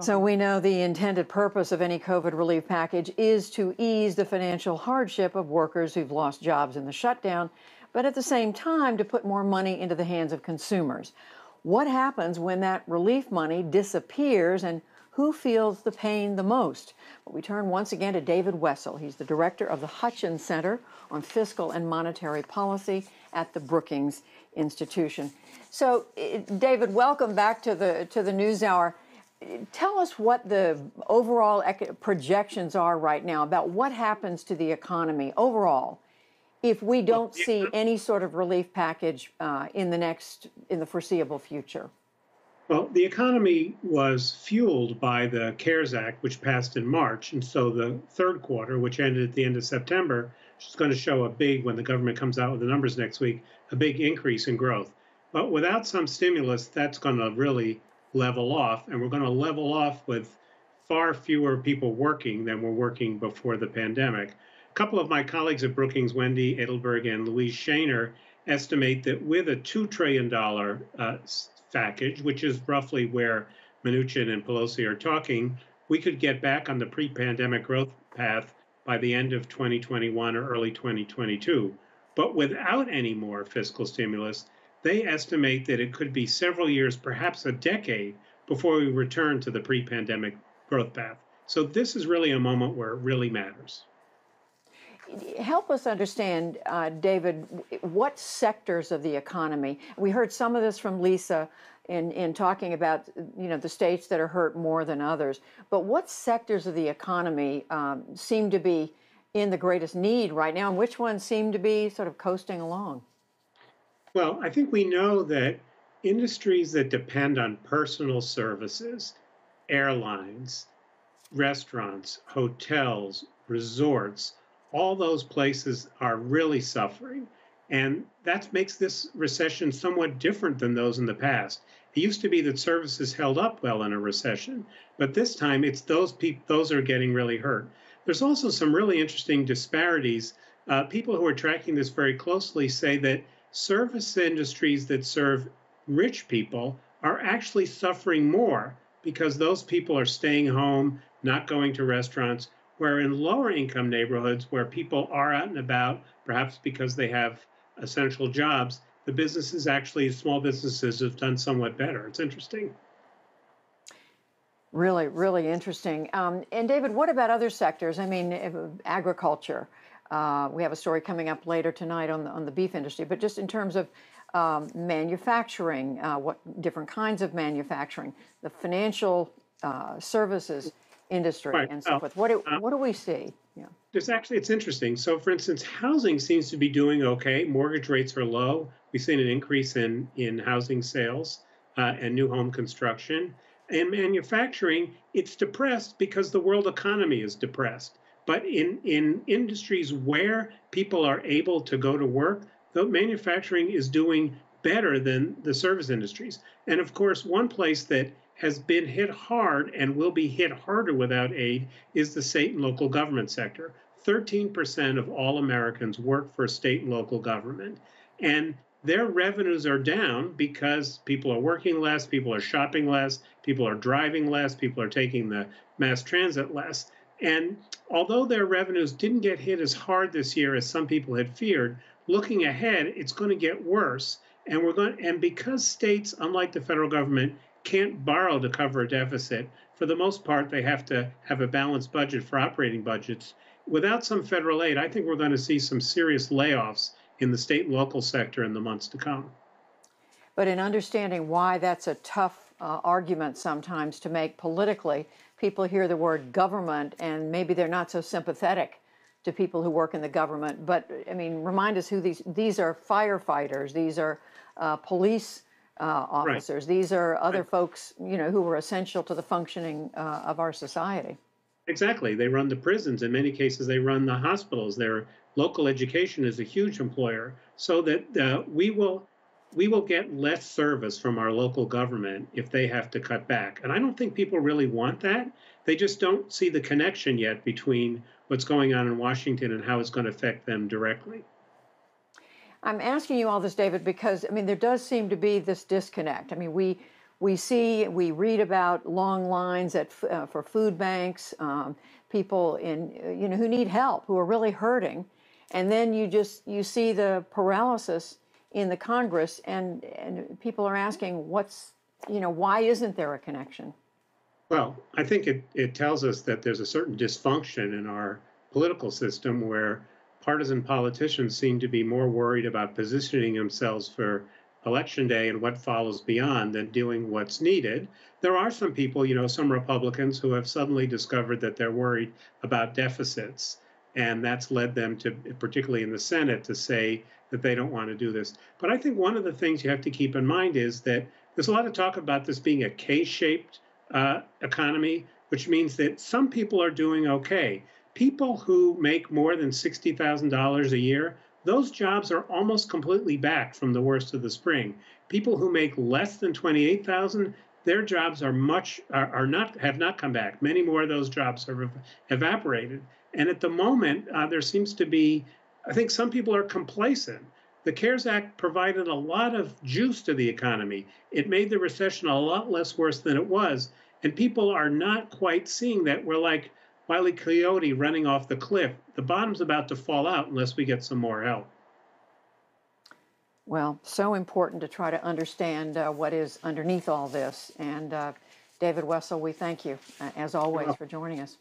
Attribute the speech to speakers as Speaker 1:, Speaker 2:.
Speaker 1: So we know the intended purpose of any COVID relief package is to ease the financial hardship of workers who've lost jobs in the shutdown, but at the same time to put more money into the hands of consumers. What happens when that relief money disappears and who feels the pain the most? we turn once again to David Wessel. He's the director of the Hutchins Center on Fiscal and Monetary Policy at the Brookings Institution. So, eh, David, welcome back to the to the NewsHour tell us what the overall projections are right now about what happens to the economy overall if we don't see any sort of relief package uh, in the next in the foreseeable future.
Speaker 2: Well the economy was fueled by the cares act which passed in march and so the third quarter which ended at the end of september is going to show a big when the government comes out with the numbers next week a big increase in growth. But without some stimulus that's going to really level off, and we're going to level off with far fewer people working than were working before the pandemic. A couple of my colleagues at Brookings, Wendy Edelberg and Louise Sheiner, estimate that with a $2 trillion uh, package, which is roughly where Mnuchin and Pelosi are talking, we could get back on the pre pandemic growth path by the end of 2021 or early 2022. But without any more fiscal stimulus, they estimate that it could be several years, perhaps a decade, before we return to the pre pandemic growth path. So, this is really a moment where it really matters.
Speaker 1: Help us understand, uh, David, what sectors of the economy? We heard some of this from Lisa in, in talking about you know the states that are hurt more than others. But what sectors of the economy um, seem to be in the greatest need right now, and which ones seem to be sort of coasting along?
Speaker 2: Well, I think we know that industries that depend on personal services, airlines, restaurants, hotels, resorts, all those places are really suffering. And that makes this recession somewhat different than those in the past. It used to be that services held up well in a recession, but this time it's those people those are getting really hurt. There's also some really interesting disparities. Uh, people who are tracking this very closely say that service industries that serve rich people are actually suffering more because those people are staying home, not going to restaurants. Where in lower income neighborhoods where people are out and about, perhaps because they have essential jobs, the businesses actually, small businesses, have done somewhat better. It's interesting.
Speaker 1: Really, really interesting. Um, and David, what about other sectors? I mean, agriculture. Uh, we have a story coming up later tonight on the, on the beef industry, but just in terms of um, manufacturing, uh, what different kinds of manufacturing, the financial uh, services industry, right. and so forth. What do, uh, what do we see?
Speaker 2: Yeah. There's actually, it's interesting. So, for instance, housing seems to be doing okay. Mortgage rates are low. We've seen an increase in, in housing sales uh, and new home construction. And manufacturing, it's depressed because the world economy is depressed. But in, in industries where people are able to go to work, the manufacturing is doing better than the service industries. And of course, one place that has been hit hard and will be hit harder without aid is the state and local government sector. 13% of all Americans work for state and local government. And their revenues are down because people are working less, people are shopping less, people are driving less, people are taking the mass transit less. And although their revenues didn't get hit as hard this year as some people had feared, looking ahead, it's going to get worse. And we're going and because states, unlike the federal government, can't borrow to cover a deficit, for the most part, they have to have a balanced budget for operating budgets. Without some federal aid, I think we're going to see some serious layoffs in the state and local sector in the months to come.
Speaker 1: But in understanding why that's a tough uh, argument sometimes to make politically, people hear the word government and maybe they're not so sympathetic to people who work in the government. But I mean, remind us who these these are firefighters, these are uh, police uh, officers, right. these are other right. folks, you know, who are essential to the functioning uh, of our society.
Speaker 2: Exactly. They run the prisons. In many cases, they run the hospitals. Their local education is a huge employer. So that uh, we will we will get less service from our local government if they have to cut back. And I don't think people really want that. They just don't see the connection yet between what's going on in Washington and how it's going to affect them directly.
Speaker 1: I'm asking you all this, David, because I mean there does seem to be this disconnect. I mean we we see, we read about long lines at uh, for food banks, um, people in you know who need help, who are really hurting, and then you just you see the paralysis in the Congress, and and people are asking, what's you know why isn't there a connection?
Speaker 2: Well, I think it, it tells us that there's a certain dysfunction in our political system where partisan politicians seem to be more worried about positioning themselves for election day and what follows beyond than doing what's needed. There are some people, you know, some Republicans who have suddenly discovered that they're worried about deficits. And that's led them to, particularly in the Senate, to say that they don't want to do this. But I think one of the things you have to keep in mind is that there's a lot of talk about this being a K shaped uh, economy, which means that some people are doing okay. People who make more than $60,000 a year, those jobs are almost completely back from the worst of the spring. People who make less than 28,000, their jobs are much are, are, not have not come back. Many more of those jobs have evaporated. And at the moment, uh, there seems to be, I think some people are complacent. The CARES Act provided a lot of juice to the economy. It made the recession a lot less worse than it was. And people are not quite seeing that. We're like Wile E. Coyote running off the cliff. The bottom's about to fall out unless we get some more help.
Speaker 1: Well, so important to try to understand uh, what is underneath all this. And uh, David Wessel, we thank you, uh, as always, for joining us.